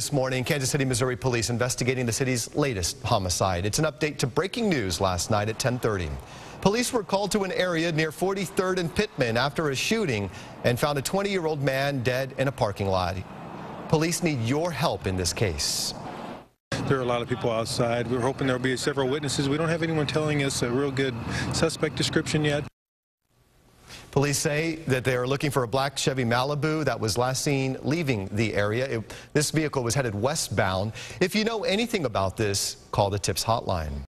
This morning, Kansas City, Missouri police investigating the city's latest homicide. It's an update to breaking news last night at 1030. Police were called to an area near 43rd and Pittman after a shooting and found a 20-year-old man dead in a parking lot. Police need your help in this case. There are a lot of people outside. We're hoping there'll be several witnesses. We don't have anyone telling us a real good suspect description yet. Police say that they are looking for a black Chevy Malibu that was last seen leaving the area. It, this vehicle was headed westbound. If you know anything about this, call the TIPS hotline.